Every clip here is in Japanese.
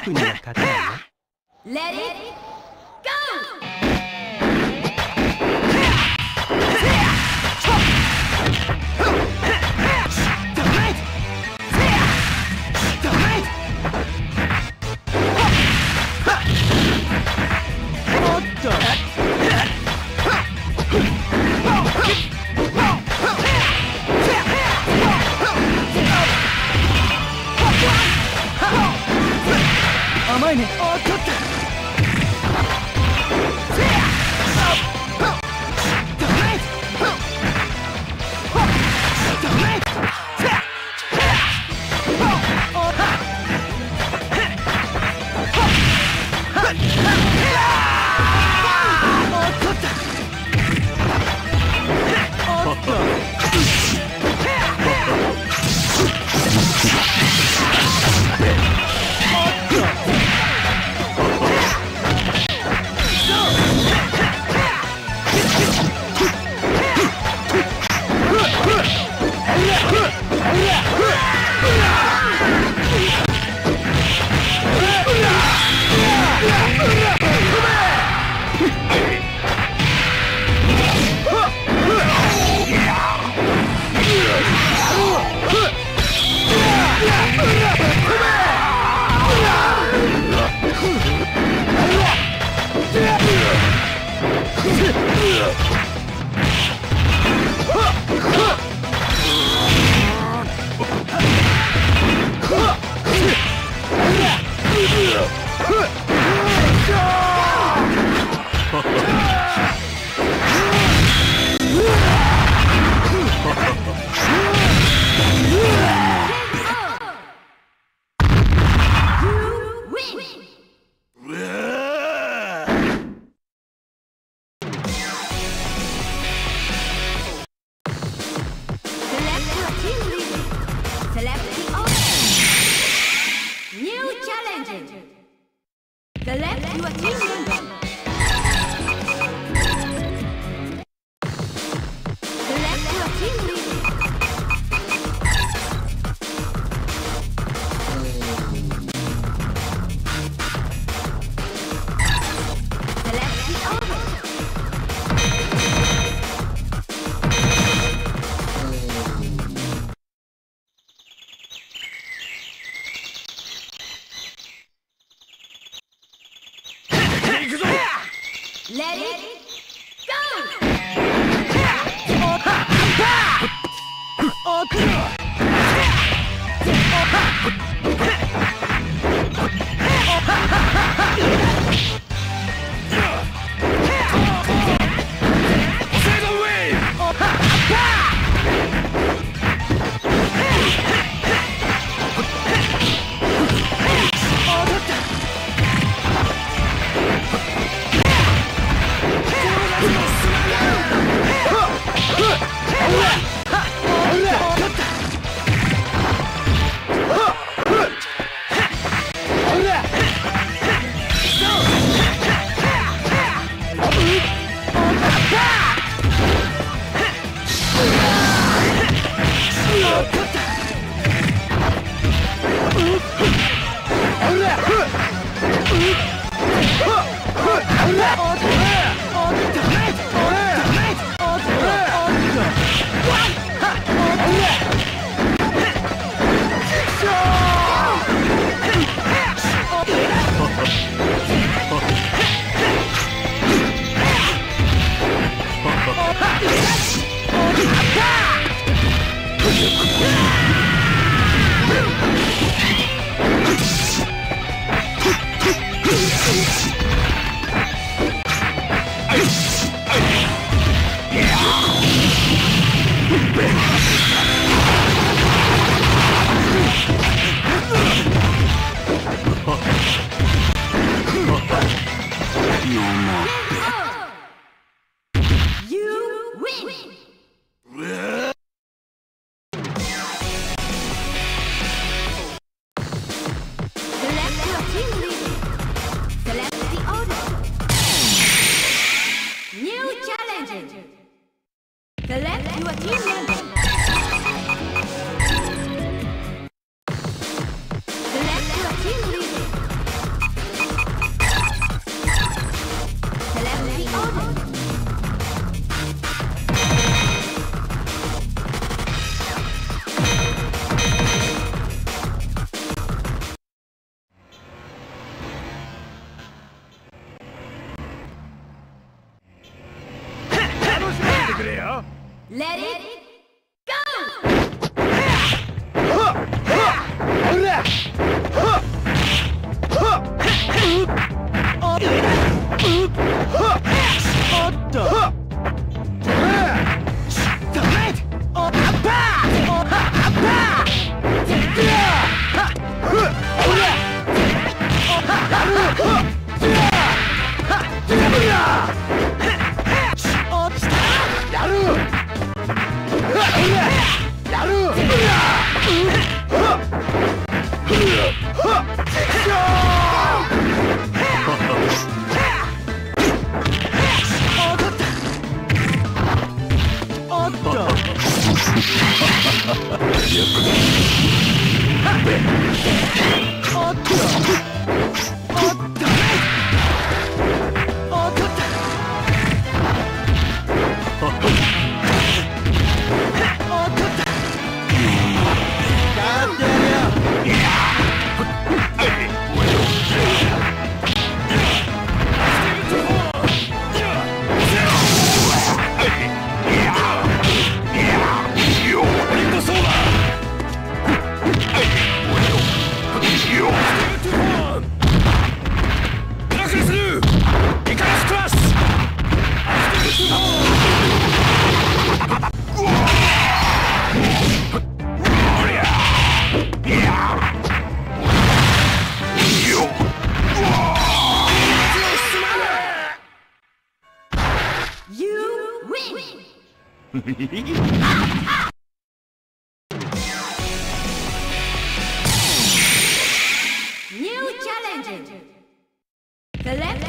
僕には勝てないよ Let it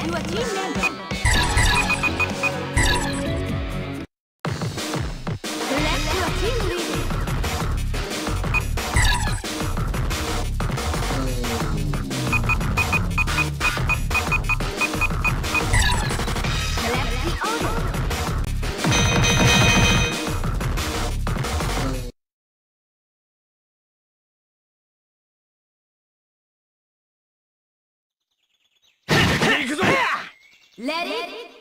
You a team Let, Let it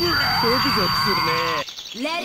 ゾクゾクするね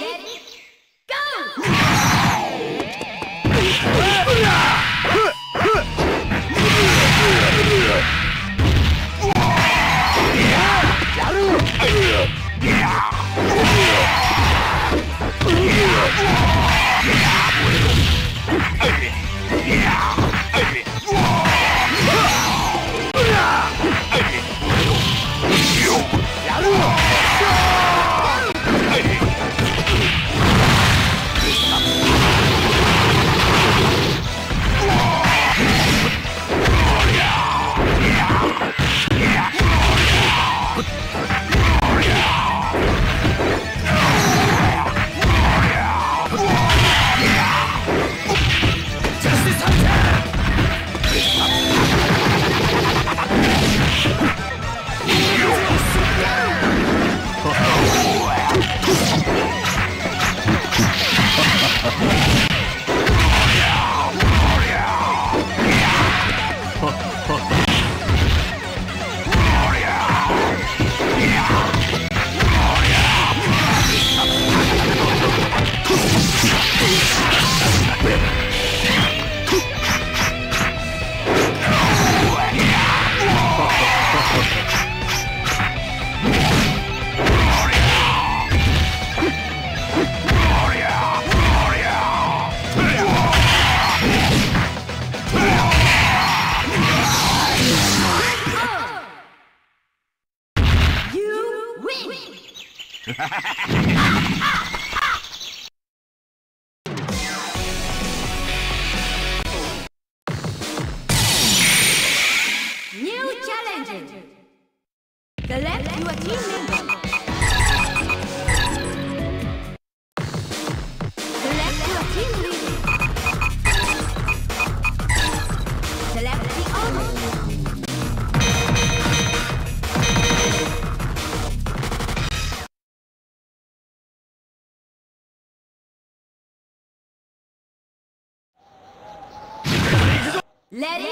Let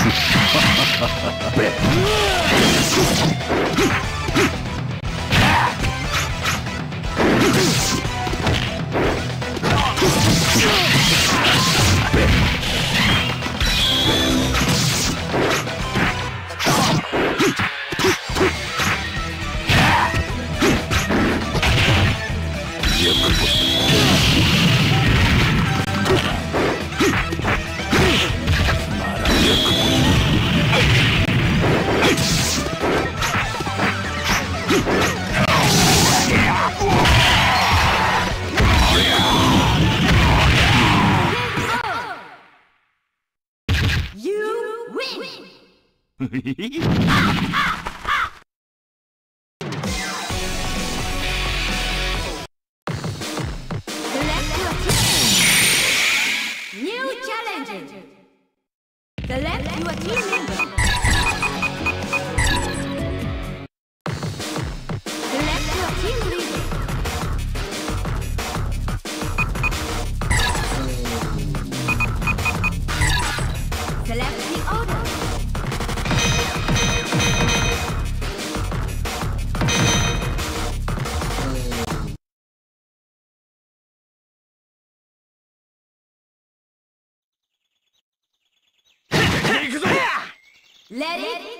Ha ha ha ha ha! Let, it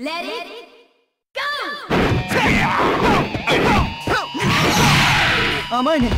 Let it go! 甘いね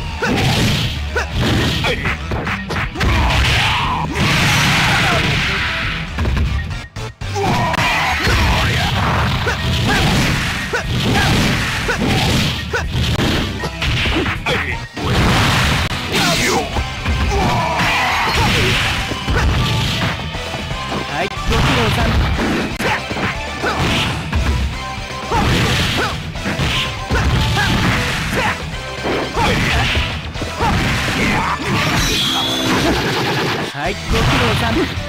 はい。ご苦労さん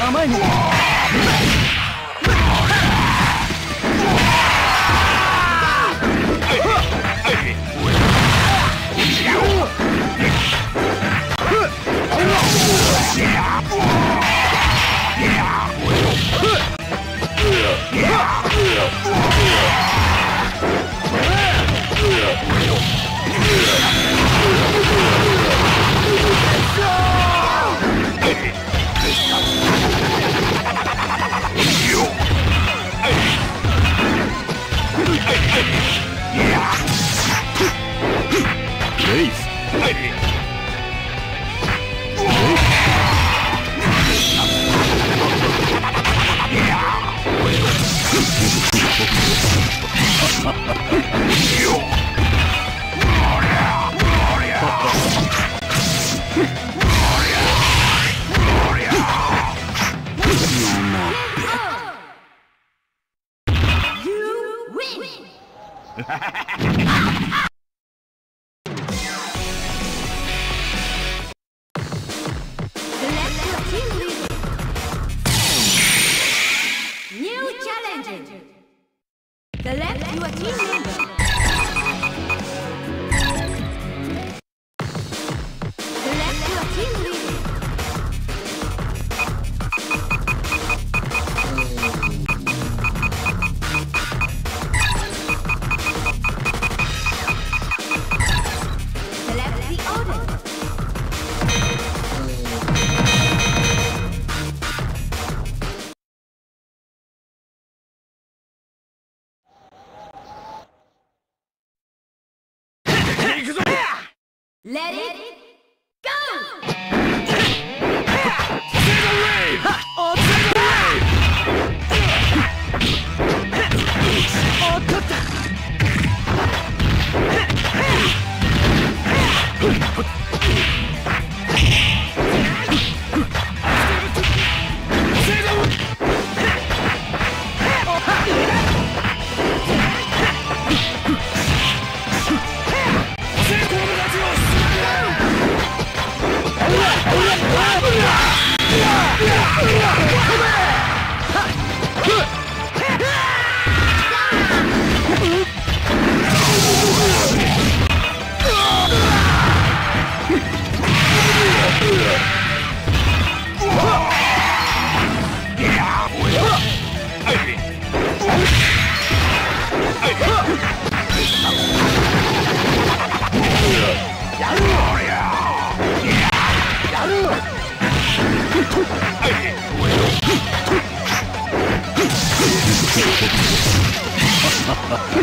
甘いのよ っ Let, it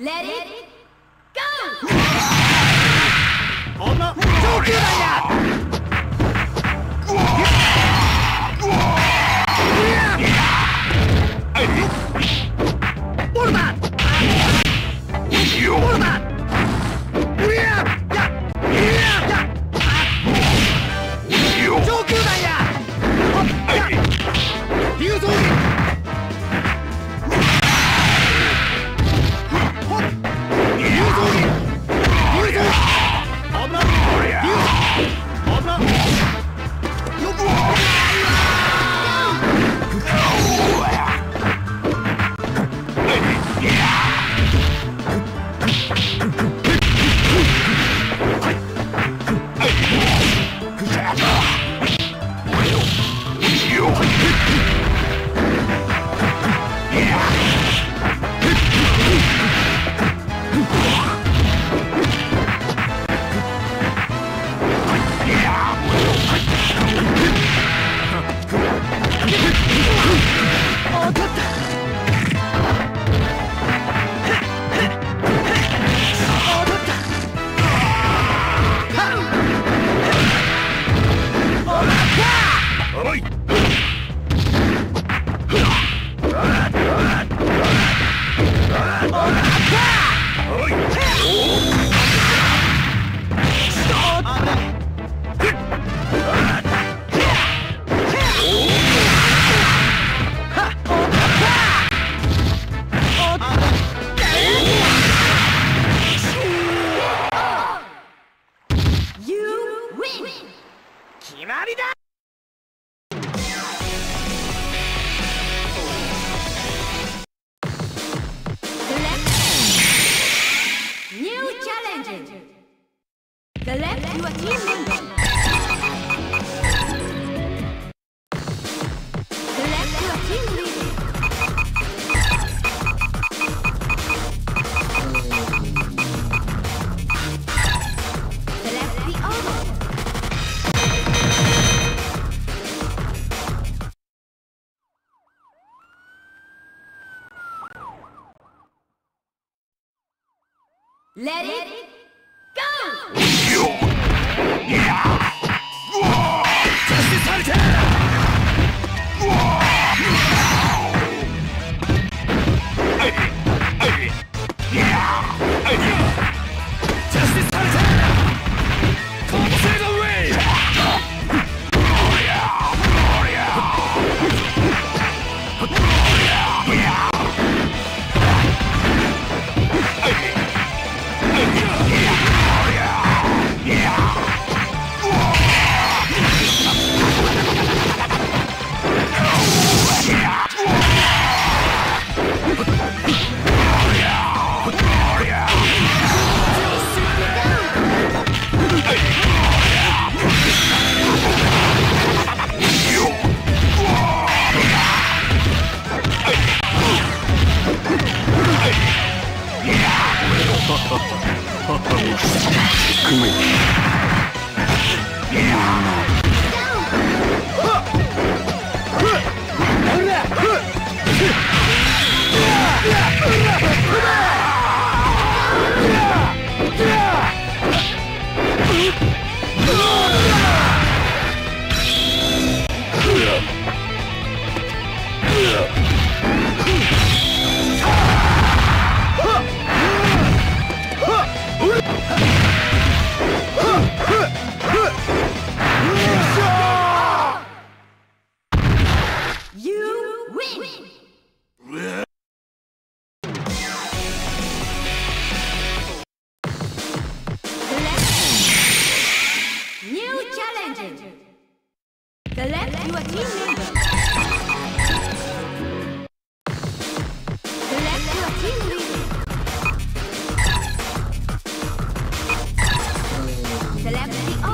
Let it やばい。Celebrity